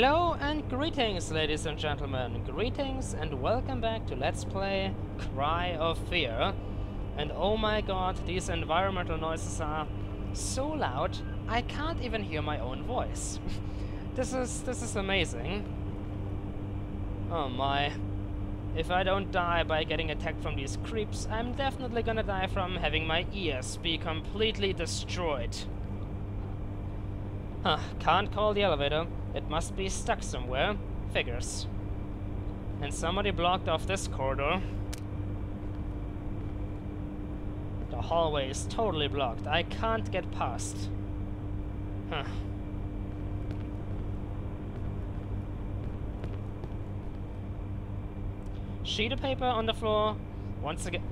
Hello and greetings ladies and gentlemen, greetings and welcome back to Let's Play Cry of Fear. And oh my god, these environmental noises are so loud, I can't even hear my own voice. this is this is amazing. Oh my. If I don't die by getting attacked from these creeps, I'm definitely gonna die from having my ears be completely destroyed. Huh, can't call the elevator. It must be stuck somewhere. Figures. And somebody blocked off this corridor. The hallway is totally blocked. I can't get past. Huh. Sheet of paper on the floor. Once again.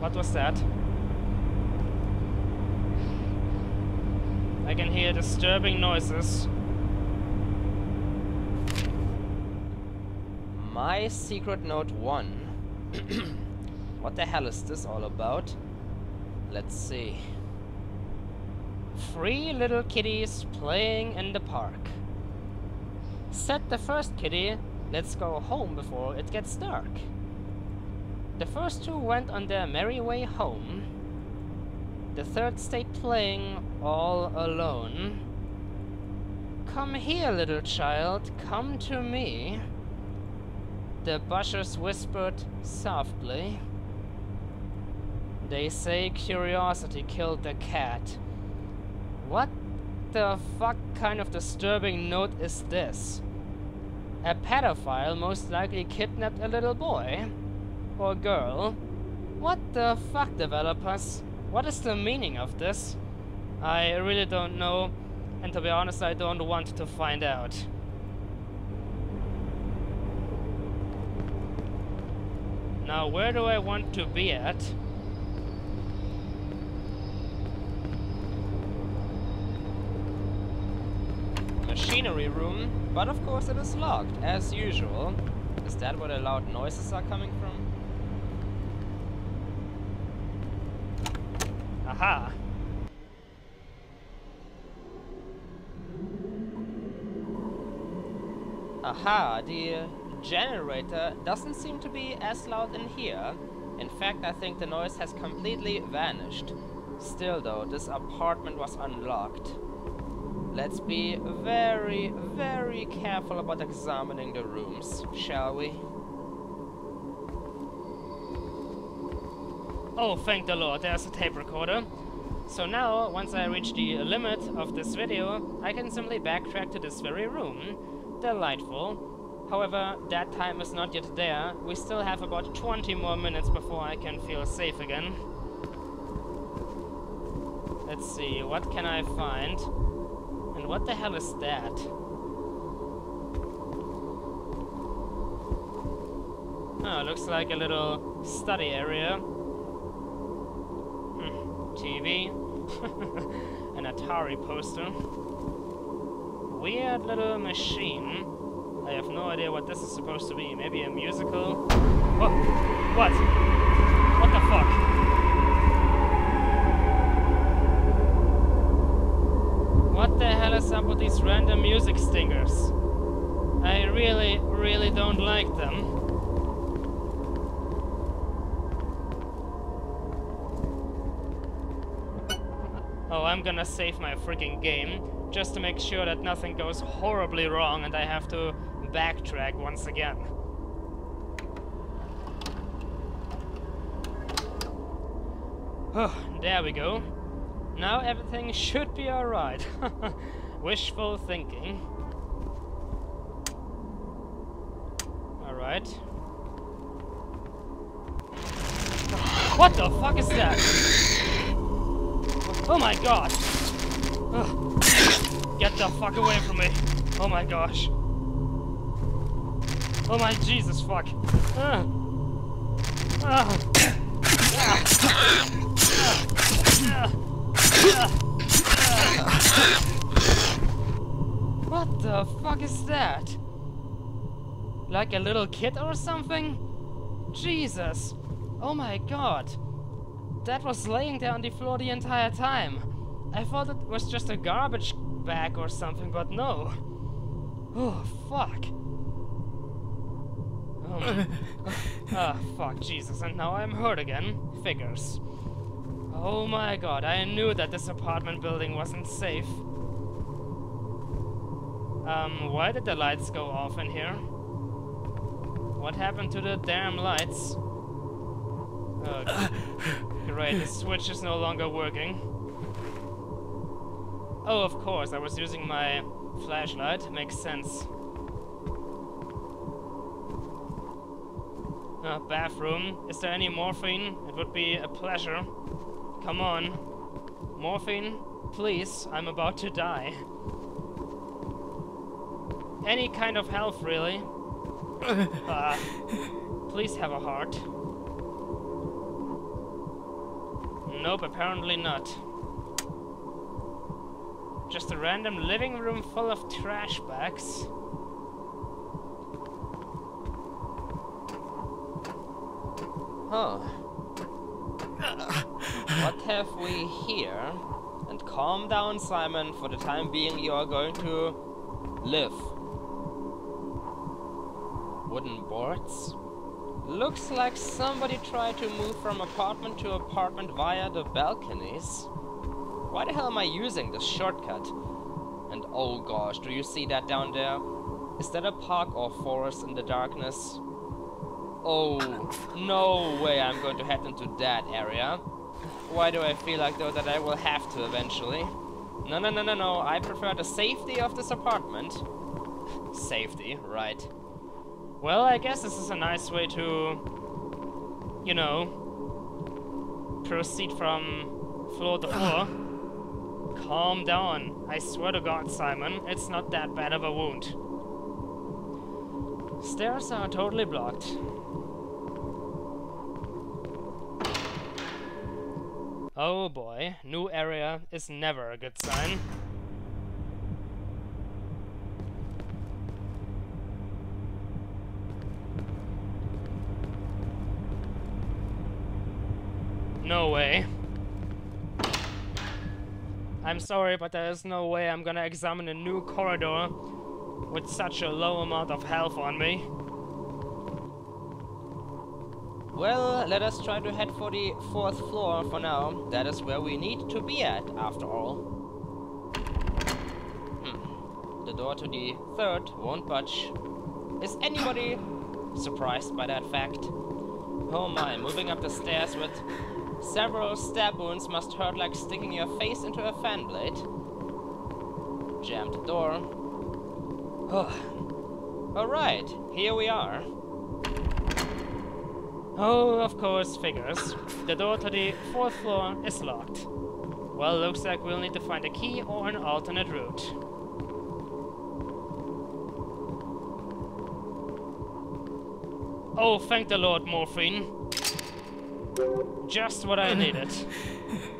What was that? I can hear disturbing noises. My secret note 1. what the hell is this all about? Let's see. Three little kitties playing in the park. Said the first kitty, let's go home before it gets dark. The first two went on their merry way home. The third stayed playing all alone. Come here, little child, come to me. The bushers whispered softly. They say curiosity killed the cat. What the fuck kind of disturbing note is this? A pedophile most likely kidnapped a little boy. Or girl. What the fuck, developers? What is the meaning of this? I really don't know, and to be honest, I don't want to find out. Now, where do I want to be at? Machinery room, but of course it is locked, as usual. Is that where the loud noises are coming from? Aha! Aha, the generator doesn't seem to be as loud in here. In fact, I think the noise has completely vanished. Still though, this apartment was unlocked. Let's be very, very careful about examining the rooms, shall we? Oh, thank the Lord, there's a tape recorder. So now, once I reach the limit of this video, I can simply backtrack to this very room. Delightful. However, that time is not yet there. We still have about 20 more minutes before I can feel safe again. Let's see, what can I find? And what the hell is that? Oh, looks like a little study area. Hmm, TV. An Atari poster. Weird little machine. I have no idea what this is supposed to be. Maybe a musical? What? What? What the fuck? What the hell is up with these random music stingers? I really, really don't like them. Oh, I'm gonna save my freaking game just to make sure that nothing goes horribly wrong and I have to backtrack once again. Oh, there we go. Now everything should be alright. Wishful thinking. Alright. What the fuck is that? Oh my god! Get the fuck away from me! Oh my gosh. Oh my Jesus, fuck. Uh. Uh. What the fuck is that? Like a little kid or something? Jesus! Oh my god! That was laying there on the floor the entire time. I thought it was just a garbage bag or something, but no. Oh, fuck. Um, ah, fuck, Jesus, and now I'm hurt again. Figures. Oh my god, I knew that this apartment building wasn't safe. Um, why did the lights go off in here? What happened to the damn lights? Oh, great, the switch is no longer working. Oh, of course, I was using my flashlight. Makes sense. Uh, bathroom. Is there any morphine? It would be a pleasure. Come on. Morphine? Please, I'm about to die. Any kind of health, really. uh, please have a heart. Nope, apparently not. Just a random living room full of trash bags. Huh. what have we here? And calm down, Simon. For the time being, you are going to live. Wooden boards? Looks like somebody tried to move from apartment to apartment via the balconies. Why the hell am I using this shortcut? And oh gosh, do you see that down there? Is that a park or forest in the darkness? Oh, no way I'm going to head into that area. Why do I feel like though that I will have to eventually? No, no, no, no, no, I prefer the safety of this apartment. safety, right. Well, I guess this is a nice way to, you know, proceed from floor to floor. Calm down. I swear to God, Simon, it's not that bad of a wound. Stairs are totally blocked. Oh boy, new area is never a good sign. No way. I'm sorry, but there is no way I'm gonna examine a new corridor with such a low amount of health on me. Well, let us try to head for the fourth floor for now. That is where we need to be at, after all. Hmm. The door to the third won't budge. Is anybody surprised by that fact? Oh my, moving up the stairs with several stab wounds must hurt like sticking your face into a fan blade. Jammed the door. Oh. Alright, here we are. Oh, of course, figures. The door to the fourth floor is locked. Well, looks like we'll need to find a key or an alternate route. Oh, thank the Lord, morphine. Just what I needed.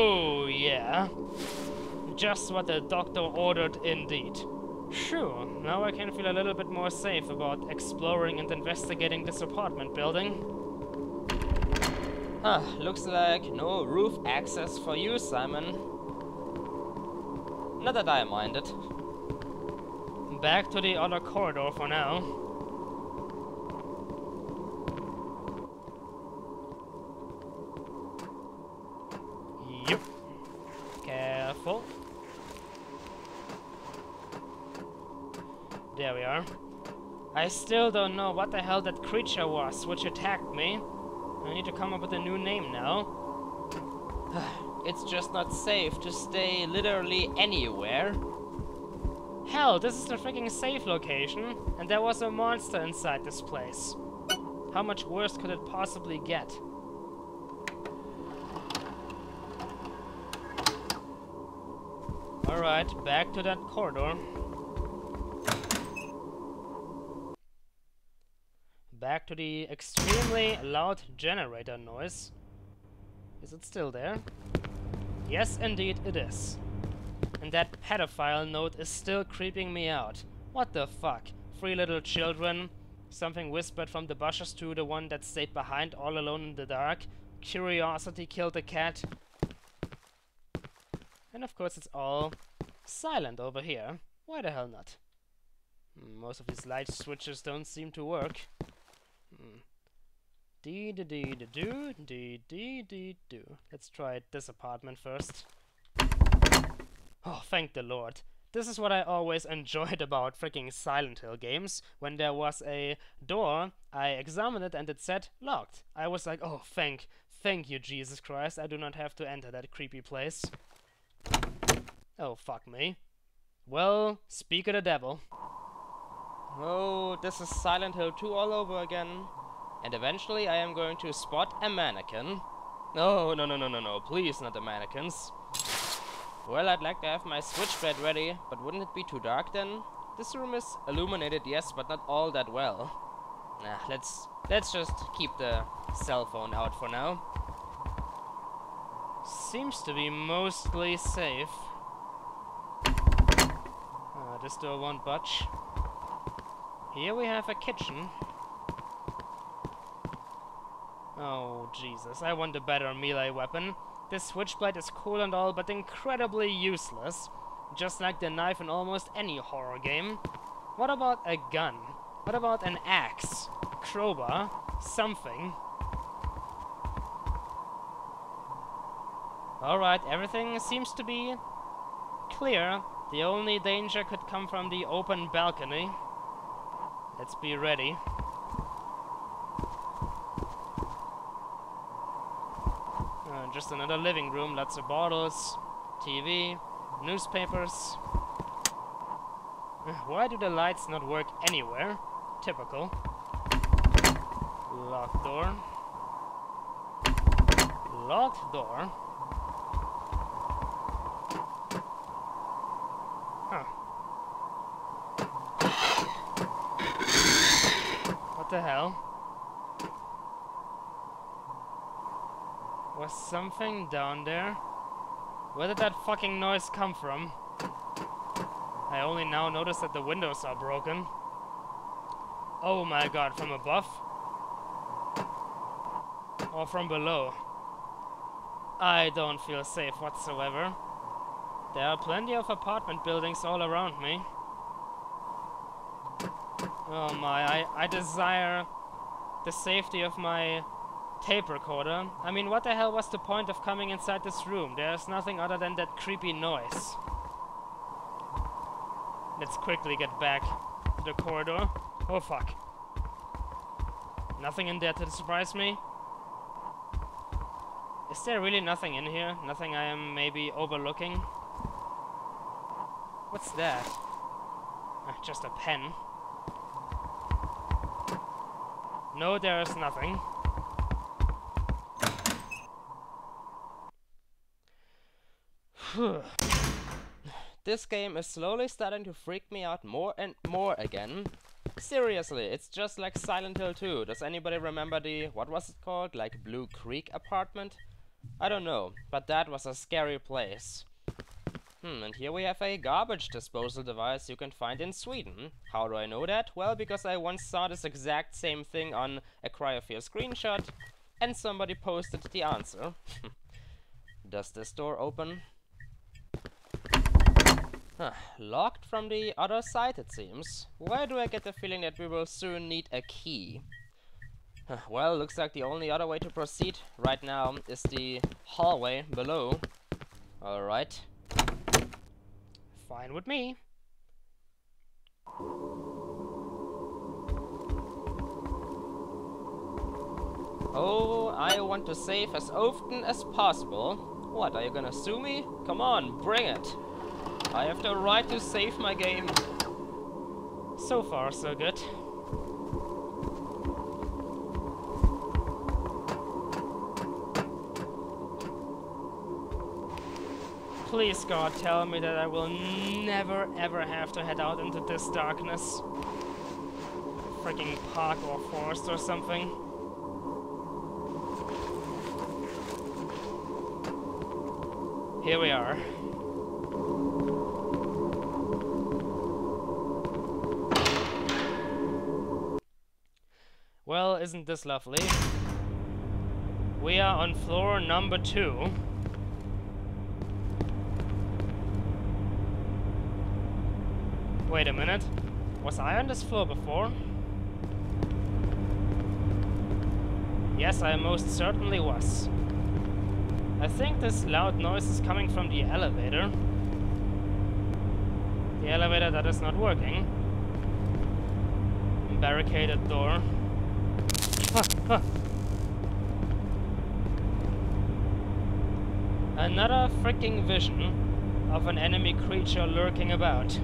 Oh, yeah. Just what the doctor ordered indeed. Sure, now I can feel a little bit more safe about exploring and investigating this apartment building. Ah, looks like no roof access for you, Simon. Not that I mind it. Back to the other corridor for now. Yep. Careful. There we are. I still don't know what the hell that creature was which attacked me. I need to come up with a new name now. it's just not safe to stay literally anywhere. Hell, this is the freaking safe location, and there was a monster inside this place. How much worse could it possibly get? Alright, back to that corridor. Back to the extremely loud generator noise. Is it still there? Yes, indeed it is. And that pedophile note is still creeping me out. What the fuck? Three little children? Something whispered from the bushes to the one that stayed behind all alone in the dark? Curiosity killed the cat? And of course it's all silent over here. Why the hell not? Hmm, most of these light switches don't seem to work. Dee dee dee dee do dee dee dee do. Let's try this apartment first. Oh, thank the Lord. This is what I always enjoyed about freaking Silent Hill games. When there was a door, I examined it and it said locked. I was like, oh, thank, thank you, Jesus Christ. I do not have to enter that creepy place. Oh, fuck me. Well, speak of the devil. Oh, this is Silent Hill 2 all over again. And eventually I am going to spot a mannequin. No, no, no, no, no, no, please not the mannequins. Well, I'd like to have my switchblade ready, but wouldn't it be too dark then? This room is illuminated, yes, but not all that well. Nah, let's let's just keep the cell phone out for now. Seems to be mostly safe. Uh, this door won't budge. Here we have a kitchen. Oh, Jesus. I want a better melee weapon. This switchblade is cool and all, but incredibly useless. Just like the knife in almost any horror game. What about a gun? What about an axe? Crowbar? Something? Alright, everything seems to be clear. The only danger could come from the open balcony. Let's be ready. Uh, just another living room, lots of bottles, TV, newspapers. Why do the lights not work anywhere? Typical. Locked door. Locked door. Huh. What the hell? Was something down there? Where did that fucking noise come from? I only now notice that the windows are broken. Oh my god, from above? Or from below? I don't feel safe whatsoever. There are plenty of apartment buildings all around me. Oh my, I, I desire the safety of my tape recorder. I mean, what the hell was the point of coming inside this room? There's nothing other than that creepy noise. Let's quickly get back to the corridor. Oh fuck. Nothing in there to surprise me? Is there really nothing in here? Nothing I am maybe overlooking? What's that? Ah, just a pen. No, there is nothing. this game is slowly starting to freak me out more and more again. Seriously, it's just like Silent Hill 2. Does anybody remember the, what was it called? Like Blue Creek apartment? I don't know, but that was a scary place. Hmm, and here we have a garbage disposal device you can find in Sweden. How do I know that? Well, because I once saw this exact same thing on a Cry of Fear screenshot, and somebody posted the answer. Does this door open? Locked from the other side, it seems. Why do I get the feeling that we will soon need a key? Well, looks like the only other way to proceed right now is the hallway below. Alright. Fine with me. Oh, I want to save as often as possible. What, are you gonna sue me? Come on, bring it! I have the right to save my game. So far, so good. Please, God, tell me that I will never ever have to head out into this darkness. Freaking park or forest or something. Here we are. Well, isn't this lovely? We are on floor number two. Wait a minute. Was I on this floor before? Yes, I most certainly was. I think this loud noise is coming from the elevator. The elevator that is not working. Barricaded door. Another freaking vision of an enemy creature lurking about.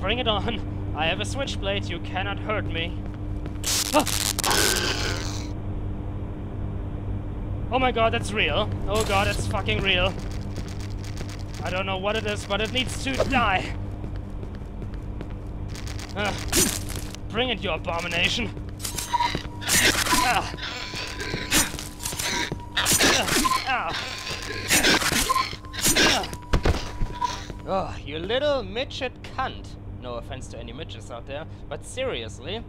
Bring it on! I have a switchblade, you cannot hurt me. Oh my god, that's real. Oh god, it's fucking real. I don't know what it is, but it needs to die. Uh, bring it, you abomination. Oh, you little midget cunt. No offense to any midgets out there, but seriously,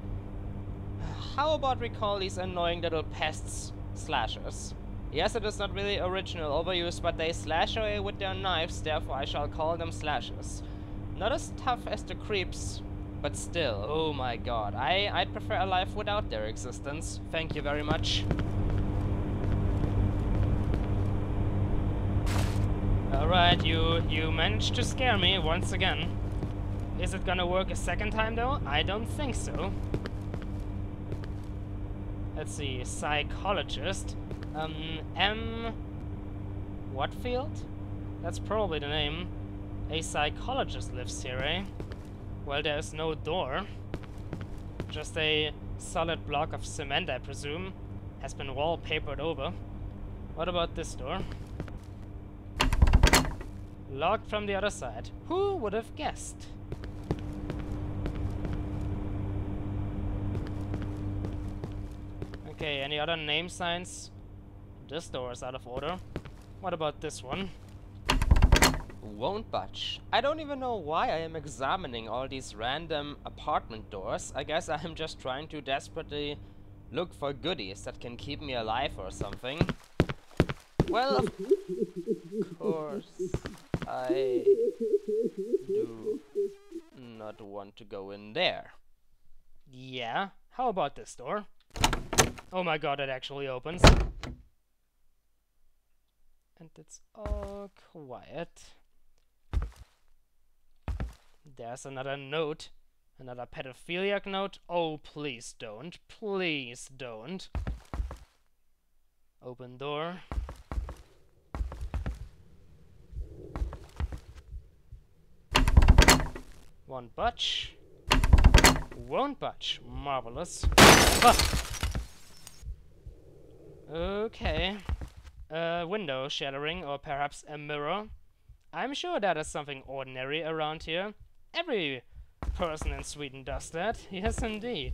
how about we call these annoying little pests slashers? Yes, it is not really original overuse, but they slash away with their knives, therefore I shall call them slashers. Not as tough as the creeps, but still, oh my god. I, I'd prefer a life without their existence. Thank you very much. Alright, you, you managed to scare me once again. Is it gonna work a second time though? I don't think so. Let's see, psychologist. Um, M... Whatfield? That's probably the name. A psychologist lives here, eh? Well, there's no door. Just a solid block of cement, I presume. Has been wallpapered over. What about this door? Locked from the other side. Who would have guessed? Okay, any other name signs? This door is out of order. What about this one? Won't budge. I don't even know why I am examining all these random apartment doors. I guess I am just trying to desperately look for goodies that can keep me alive or something. Well, of course, I do not want to go in there. Yeah, how about this door? Oh my god, it actually opens and it's all quiet. There's another note. Another pedophiliac note. Oh, please don't. Please don't. Open door. Won't budge. Won't budge. Marvelous. Ah. Okay a window shattering or perhaps a mirror. I'm sure that is something ordinary around here. Every person in Sweden does that. Yes, indeed.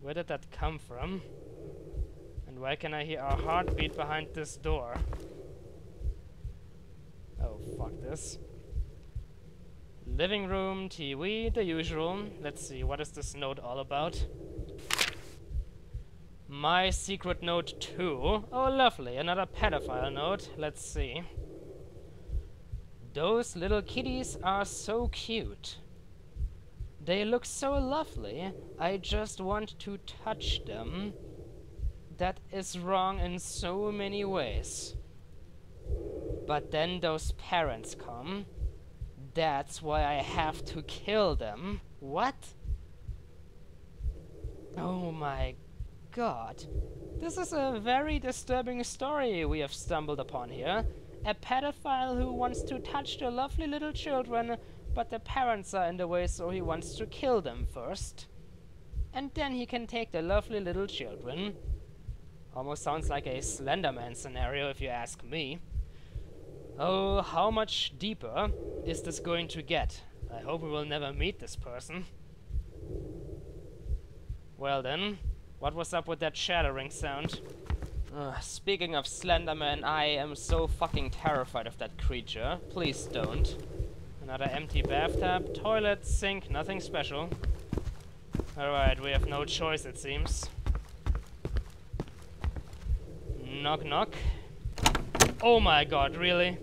Where did that come from? And why can I hear a heartbeat behind this door? Oh, fuck this. Living room, TV, the usual. Let's see, what is this note all about? My secret note 2. Oh, lovely. Another pedophile note. Let's see. Those little kitties are so cute. They look so lovely. I just want to touch them. That is wrong in so many ways. But then those parents come. That's why I have to kill them. What? Oh my god. This is a very disturbing story we have stumbled upon here. A pedophile who wants to touch the lovely little children, but the parents are in the way so he wants to kill them first. And then he can take the lovely little children. Almost sounds like a Slenderman scenario if you ask me. Oh, how much deeper is this going to get? I hope we will never meet this person. Well then, what was up with that shattering sound? Speaking of Slenderman, I am so fucking terrified of that creature. Please don't. Another empty bathtub, toilet, sink, nothing special. Alright, we have no choice it seems. Knock knock. Oh my god, really?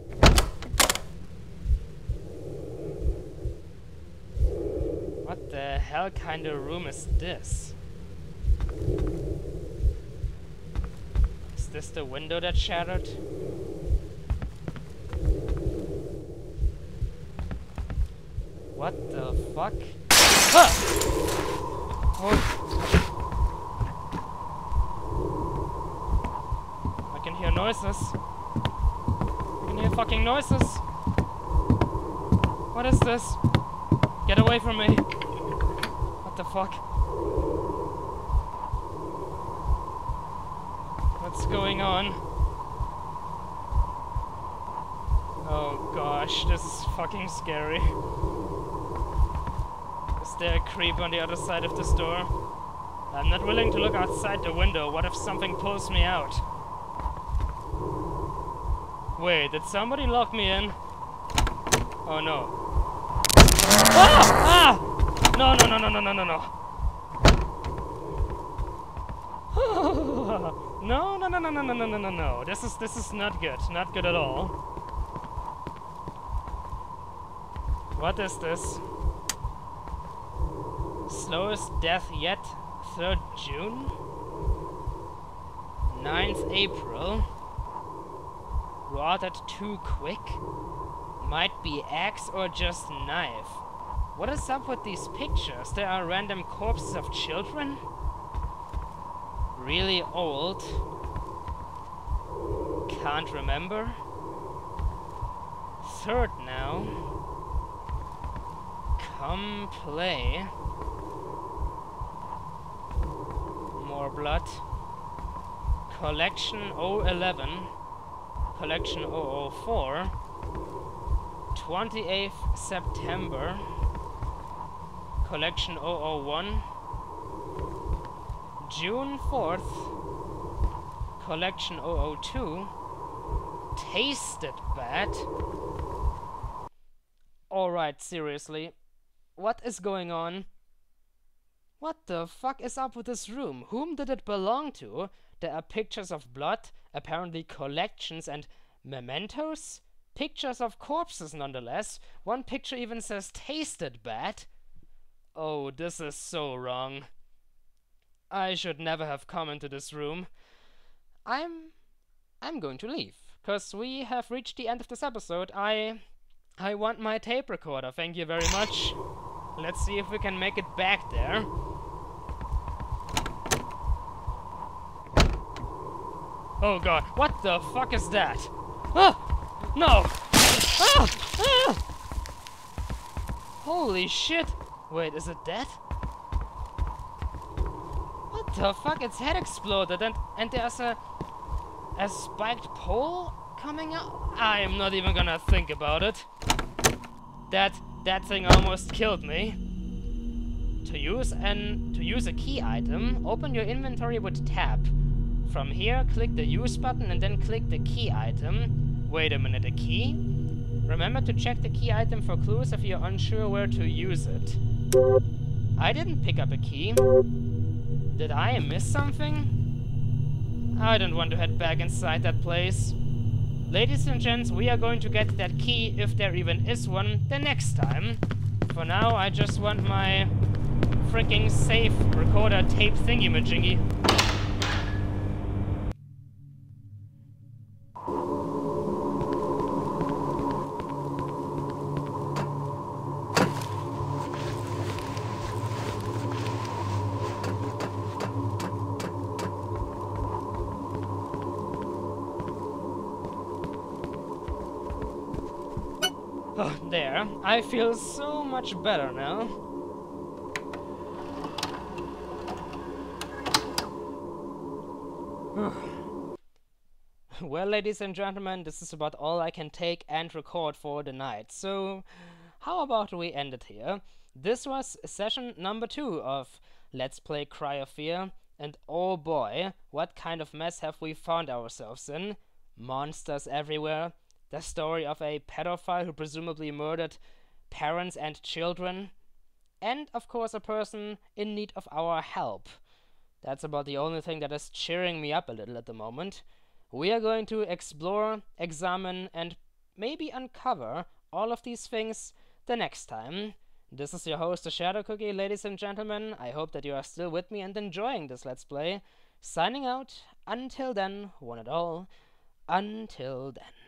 What the hell kind of room is this? Is this the window that shattered? What the fuck? Oh. I can hear noises. I can hear fucking noises. What is this? Get away from me. What the fuck? What's going on? Oh gosh, this is fucking scary. Is there a creep on the other side of this door? I'm not willing to look outside the window. What if something pulls me out? Wait, did somebody lock me in? Oh no. Ah! Ah! No, no, no, no, no, no, no, no. No, no, no, no, no, no, no, no, no. This is this is not good. Not good at all. What is this? Slowest death yet, 3rd June? 9th April? Rotted too quick? Might be axe or just knife. What is up with these pictures? There are random corpses of children? Really old? Can't remember? Third now? Come play. More blood. Collection 011. Collection 004. 28th September. Collection 001. June 4th. Collection 002. Tasted bad. Alright, seriously. What is going on? What the fuck is up with this room? Whom did it belong to? There are pictures of blood, apparently collections and mementos? Pictures of corpses nonetheless. One picture even says tasted bad. Oh, this is so wrong. I should never have come into this room. I'm I'm going to leave cuz we have reached the end of this episode. I I want my tape recorder. Thank you very much. Let's see if we can make it back there. Oh god, what the fuck is that? Ah! No! Ah! Ah! Holy shit! Wait, is it dead? The fuck? Its head exploded and and there's a a spiked pole coming out? I am not even gonna think about it. That that thing almost killed me. To use an to use a key item, open your inventory with tab. From here, click the use button and then click the key item. Wait a minute, a key? Remember to check the key item for clues if you're unsure where to use it. I didn't pick up a key. Did I miss something? I don't want to head back inside that place. Ladies and gents, we are going to get that key, if there even is one, the next time. For now, I just want my freaking safe recorder tape thingy-majingy. There. I feel so much better now. well, ladies and gentlemen, this is about all I can take and record for the night. So, how about we end it here? This was session number two of Let's Play Cry of Fear. And oh boy, what kind of mess have we found ourselves in? Monsters everywhere, the story of a pedophile who presumably murdered parents and children, and of course a person in need of our help. That's about the only thing that is cheering me up a little at the moment. We are going to explore, examine, and maybe uncover all of these things the next time. This is your host, the Shadow Cookie, ladies and gentlemen. I hope that you are still with me and enjoying this Let's Play. Signing out. Until then, one and all. Until then.